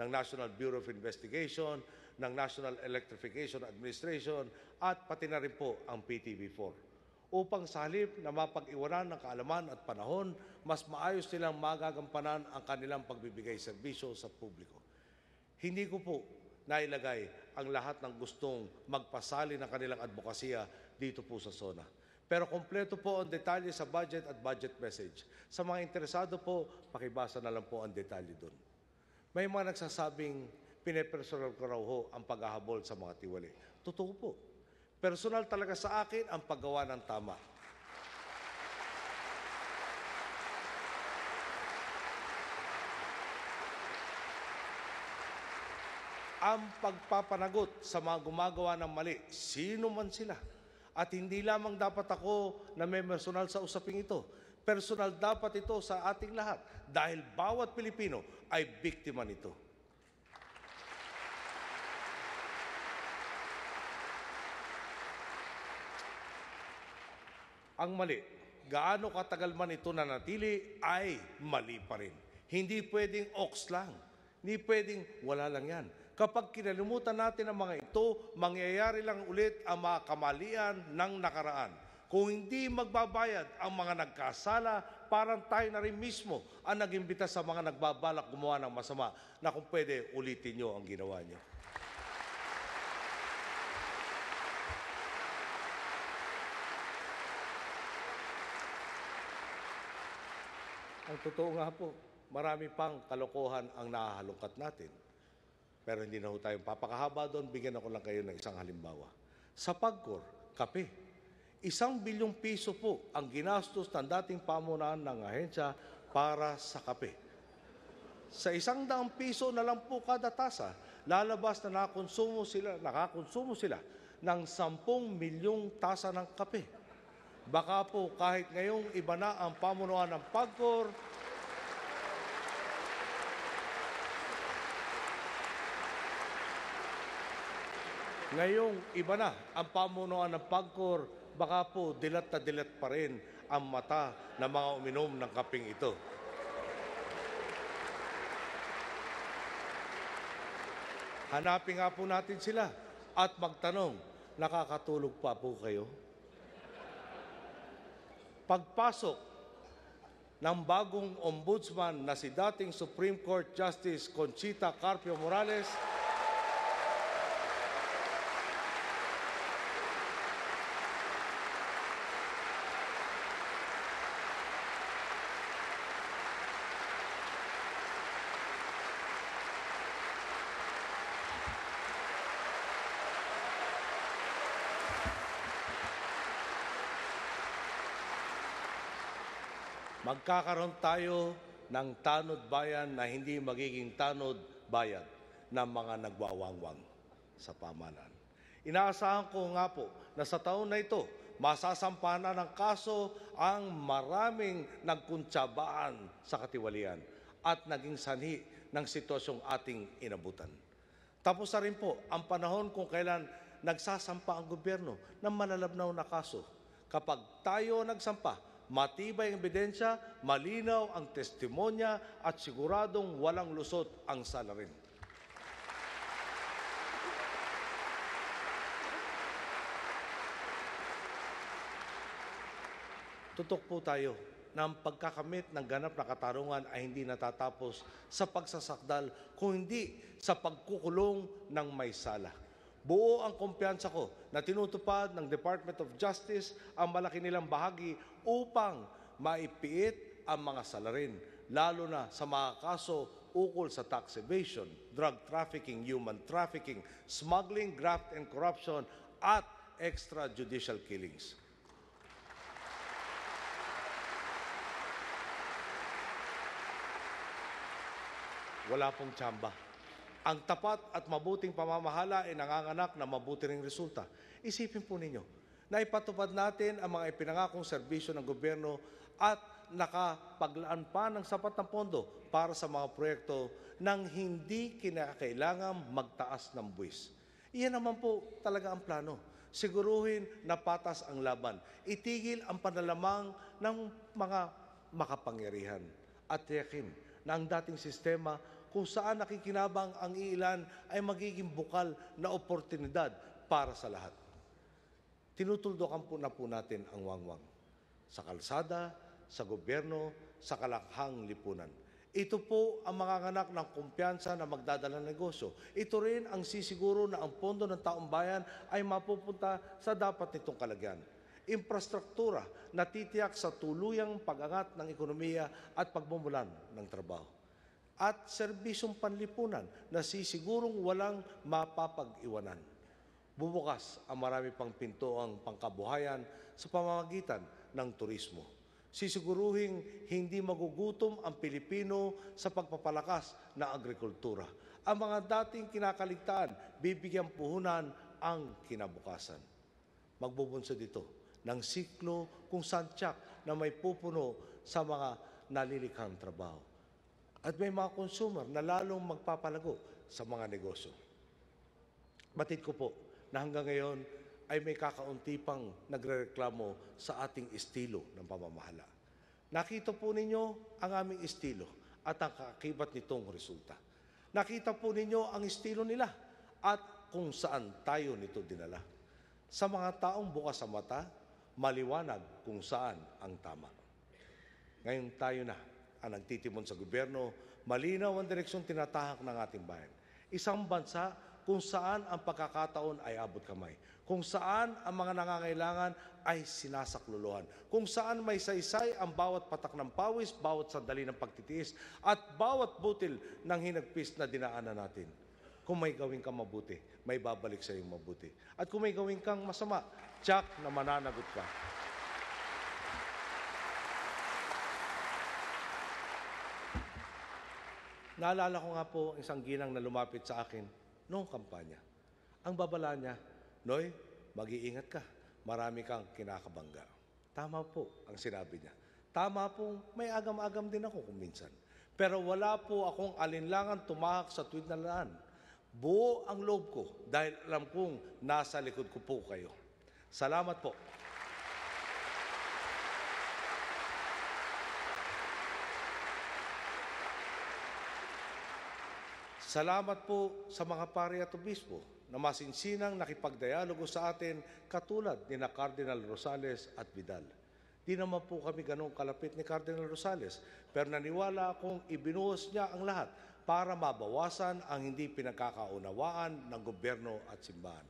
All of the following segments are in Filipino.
ng National Bureau of Investigation, ng National Electrification Administration, at pati na rin po ang PTV4 upang sa halip na mapag-iwanan ng kaalaman at panahon, mas maayos nilang magagampanan ang kanilang pagbibigay serbisyo sa publiko. Hindi ko po nailagay ang lahat ng gustong magpasali ng kanilang advokasya dito po sa SONA. Pero kompleto po ang detalye sa budget at budget message. Sa mga interesado po, pakibasa na lang po ang detalye doon. May mga nagsasabing pinepersonal ko raw ho ang paghahabol sa mga tiwali. Totoo po. Personal talaga sa akin ang paggawa ng tama. ang pagpapanagot sa mga gumagawa ng mali, sino man sila. At hindi lamang dapat ako na may personal sa usaping ito. Personal dapat ito sa ating lahat dahil bawat Pilipino ay biktima nito. Ang mali, gaano katagal man ito nanatili, ay mali pa rin. Hindi pwedeng ox lang. Hindi pwedeng wala lang yan. Kapag kinalimutan natin ang mga ito, mangyayari lang ulit ang mga kamalian ng nakaraan. Kung hindi magbabayad ang mga nagkasala, parang tayo na rin mismo ang nag-imbita sa mga nagbabalak gumawa ng masama na kung pwede ulitin nyo ang ginawa nyo. Ang totoo nga po, marami pang kalokohan ang nahahalungkat natin. Pero hindi na ho tayong papakahaba doon, bigyan ako lang kayo ng isang halimbawa. Sa Pagcor, kape. Isang bilyong piso po ang ginastos ng dating pamunahan ng ahensya para sa kape. Sa isang daang piso na lang po kada tasa, lalabas na nakonsumo sila, nakakonsumo sila ng 10 milyong tasa ng kape. Baka po kahit ngayong iba na ang pamunuan ng Pagcor, ngayong iba na ang pamunuan ng Pagcor, baka po dilat na dilat pa rin ang mata ng mga uminom ng kaping ito. Hanapin nga po natin sila at magtanong, nakakatulog pa po kayo? Pagpasok ng bagong ombudsman na si dating Supreme Court Justice Conchita Carpio Morales, magkakaroon tayo ng tanod bayan na hindi magiging tanod bayan ng mga nagwawangwang sa pamanan. Inaasahan ko nga po na sa taon na ito, masasampahan ng kaso ang maraming nagkuntsabaan sa katiwalian at naging sanhi ng sitwasyong ating inabutan. Tapos na rin po ang panahon kung kailan nagsasampa ang gobyerno ng malalabnaw na kaso. Kapag tayo nagsampa, matibay ang ebidensya, malinaw ang testimonya at siguradong walang lusot ang salarin. Tutok po tayo na ang pagkakamit ng ganap na katarungan ay hindi natatapos sa pagsasakdal, kung hindi sa pagkukulong ng may sala. Buo ang kumpiyansa ko na tinutupad ng Department of Justice ang malaki nilang bahagi upang maipiit ang mga salarin, lalo na sa mga kaso ukol sa tax evasion, drug trafficking, human trafficking, smuggling, graft and corruption, at extrajudicial killings. Wala pong tsamba. Ang tapat at mabuting pamamahala ay nanganganak na mabuti ring resulta. Isipin po ninyo, na ipatupad natin ang mga ipinangakong serbisyo ng gobyerno at nakapaglaan pa ng sapat ng pondo para sa mga proyekto nang hindi kinakailangan magtaas ng buwis. Iyan naman po talaga ang plano. Siguruhin na patas ang laban. Itigil ang panalamang ng mga makapangyarihan. At yakin na ang dating sistema kung saan nakikinabang ang ilan ay magiging bukal na oportunidad para sa lahat. Tinutuldokan po na po natin ang wangwang sa kalsada, sa gobyerno, sa kalakhang lipunan. Ito po ang mga anak ng kumpiyansa na magdadala ng negosyo. Ito rin ang sisiguro na ang pondo ng taong bayan ay mapupunta sa dapat nitong kalagyan. Infrastruktura na titiyak sa tuluyang pag-angat ng ekonomiya at pagmumulan ng trabaho. At serbisyong panlipunan na sisigurong walang mapapag-iwanan. Bubukas ang marami pang pinto ang pangkabuhayan sa pamamagitan ng turismo. Sisiguruhing hindi magugutom ang Pilipino sa pagpapalakas ng agrikultura. Ang mga dating kinakaligtaan, bibigyan puhunan ang kinabukasan. Magbubunsod ito ng siklo kung saan na may pupuno sa mga nalilikhang trabaho. At may mga consumer na lalong magpapalago sa mga negosyo. Batid ko po na hanggang ngayon ay may kakaunti pang nagrereklamo sa ating estilo ng pamamahala. Nakita po ninyo ang aming estilo at ang kaakibat nitong resulta. Nakita po ninyo ang estilo nila at kung saan tayo nito dinala. Sa mga taong bukas sa mata, maliwanag kung saan ang tama. Ngayon tayo na ang nagtitimon sa gobyerno, malinaw ang direksyon tinatahak ng ating bayan. Isang bansa kung saan ang pagkakataon ay abot kamay, kung saan ang mga nangangailangan ay sinasakluluhan, kung saan may saysay ang bawat patak ng pawis, bawat sandali ng pagtitiis, at bawat butil ng hinagpis na dinaanan natin. Kung may gawin kang mabuti, may babalik sa iyong mabuti. At kung may gawin kang masama, tiyak na mananagot ka. Naalala ko nga po ang isang ginang na lumapit sa akin noong kampanya. Ang babala niya, Noy, mag-iingat ka. Marami kang kinakabangga. Tama po ang sinabi niya. Tama po, may agam-agam din ako kung minsan. Pero wala po akong alinlangan tumahak sa tuwid na laan. Buo ang loob ko dahil alam kong nasa likod ko po kayo. Salamat po. Salamat po sa mga pari at obispo na masinsinang nakipagdialogo sa atin katulad ni na Cardinal Rosales at Vidal. Di naman po kami ganong kalapit ni Cardinal Rosales, pero naniwala akong ibinuhos niya ang lahat para mabawasan ang hindi pinagkakaunawaan ng gobyerno at simbahan.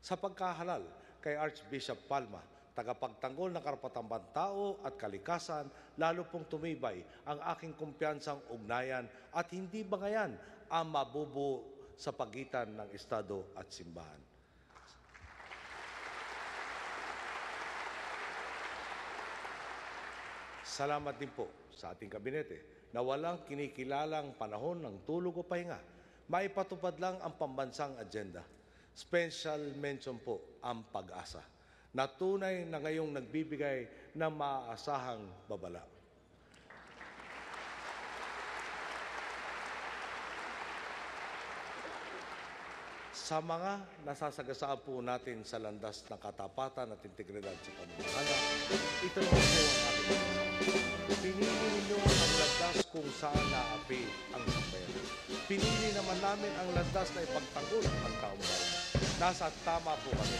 Sa pagkahalal kay Archbishop Palma, tagapagtanggol ng karapatang tao at kalikasan, lalo pong tumibay ang aking kumpiyansang ugnayan at hindi bangayan ang mabubuo sa pagitan ng Estado at simbahan. Salamat din po sa ating kabinete na walang kinikilalang panahon ng tulog o pahinga. Maipatupad lang ang pambansang agenda. Special mention po ang pag-asa na tunay na ngayong nagbibigay ng maaasahang babala. Sa mga nasasagasaan po natin sa landas ng katapatan at integridad sa pamamahala, ito naman po ang mensahe. Pinili ninyo ang landas kung saan naapi ang sambayan. Pinili naman namin ang landas na ipagtanggol ang taong bayan. Nasa tama po kami.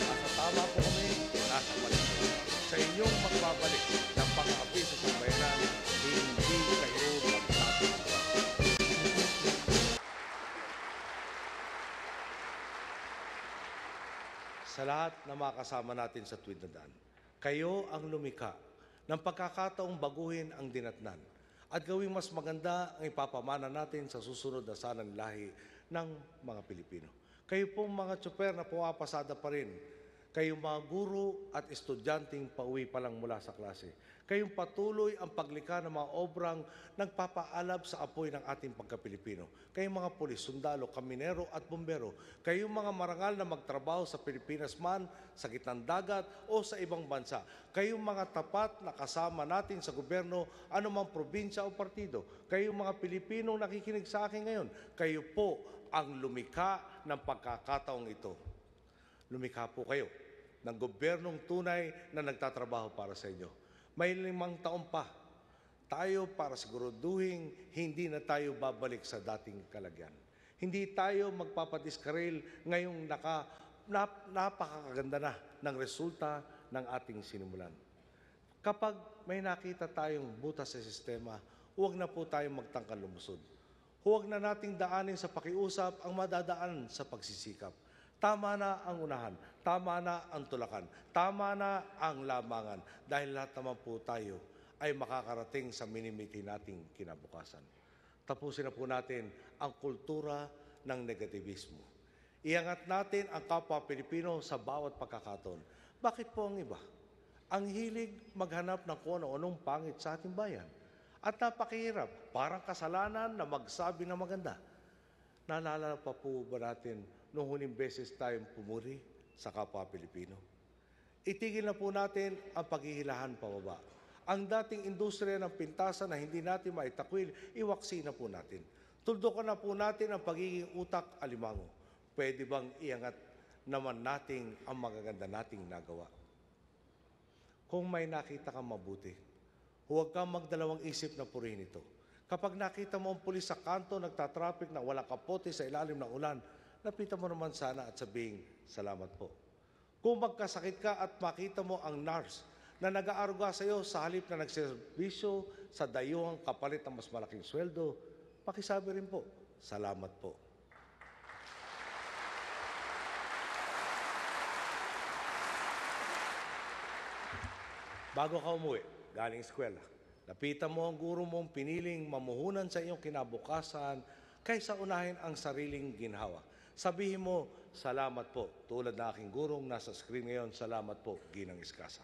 Nasa tama po kami, nasa mali po. Sa inyong magbabalik lahat na mga kasama natin sa tuwid na daan, kayo ang lumika ng pagkakataong baguhin ang dinatnan at gawing mas maganda ang ipapamana natin sa susunod na sanang lahi ng mga Pilipino. Kayo pong mga tsuper na pumapasada pa rin Kayong mga guro at estudyanteng pauwi pa lang mula sa klase. Kayong patuloy ang paglikha ng mga obrang nagpapaalab sa apoy ng ating pagka-Pilipino. Kayong mga pulis, sundalo, kaminero at bumbero. Kayong mga marangal na magtrabaho sa Pilipinas man, sa gitnang dagat o sa ibang bansa. Kayong mga tapat na kasama natin sa gobyerno, anumang probinsya o partido. Kayong mga Pilipinong nakikinig sa akin ngayon. Kayo po ang lumikha ng pagkakataong ito lumikha po kayo ng gobyernong tunay na nagtatrabaho para sa inyo. May limang taon pa tayo para siguraduhin hindi na tayo babalik sa dating kalagyan. Hindi tayo magpapadiskaril ngayong naka, nap, napakaganda na ng resulta ng ating sinimulan. Kapag may nakita tayong butas sa sistema, huwag na po tayong magtangkal lumusod. Huwag na nating daanin sa pakiusap ang madadaan sa pagsisikap. Tama na ang unahan, tama na ang tulakan, tama na ang lamangan dahil lahat naman po tayo ay makakarating sa minimiti nating kinabukasan. Tapusin na po natin ang kultura ng negativismo. Iangat natin ang kapwa Pilipino sa bawat pagkakataon. Bakit po ang iba? Ang hilig maghanap ng kung ano-anong pangit sa ating bayan. At napakahirap, parang kasalanan na magsabi na maganda. Naalala pa po ba natin nung huling beses tayong pumuri sa kapwa Pilipino? Itigil na po natin ang paghihilahan pababa. Ang dating industriya ng pintasan na hindi natin maitakwil, iwaksi na po natin. Tuldukan na po natin ang pagiging utak alimango. Pwede bang iangat naman nating ang magaganda nating nagawa? Kung may nakita kang mabuti, huwag kang magdalawang isip na purihin ito. Kapag nakita mo ang pulis sa kanto nagtatraffic na walang kapote sa ilalim ng ulan, lapitan mo naman sana at sabihin, salamat po. Kung magkasakit ka at makita mo ang nurse na nag-aaruga sa iyo sa halip na nagserbisyo sa dayuhang kapalit ng mas malaking sweldo, pakisabi rin po, salamat po. Bago ka umuwi, galing eskwela, lapitan mo ang guro mong piniling mamuhunan sa iyong kinabukasan kaysa unahin ang sariling ginhawa. Sabihin mo, salamat po. Tulad na aking gurong nasa screen ngayon, salamat po, Ginang Iskasa.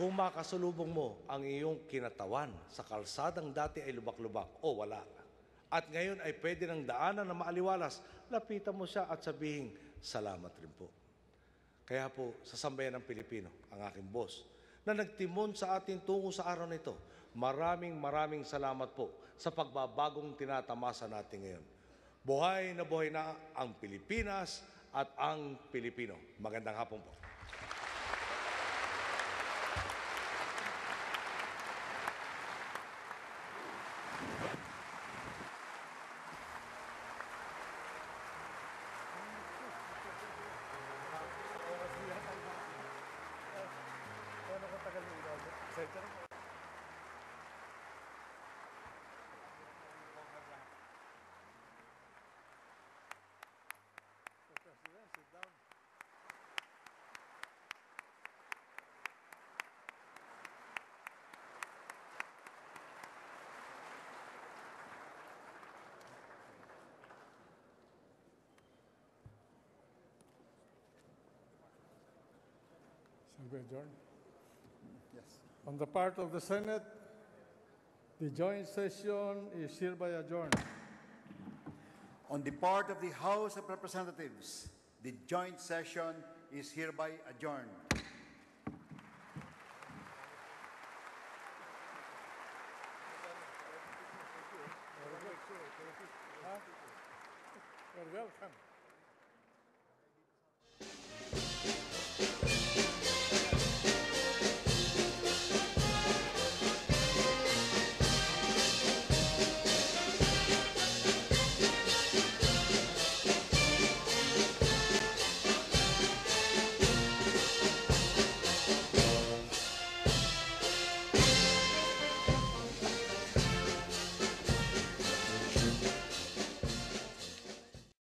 Kung makasalubong mo ang iyong kinatawan sa kalsadang dati ay lubak-lubak o wala, at ngayon ay pwede ng daanan na maaliwalas, lapitan mo siya at sabihin, salamat rin po. Kaya po, sa sambayan ng Pilipino, ang aking boss, na nagtimon sa atin tungo sa araw nito, maraming maraming salamat po sa pagbabagong tinatamasa natin ngayon. Buhay na buhay na ang Pilipinas at ang Pilipino. Magandang hapon po. We adjourn? Yes. On the part of the Senate, the joint session is hereby adjourned. On the part of the House of Representatives, the joint session is hereby adjourned.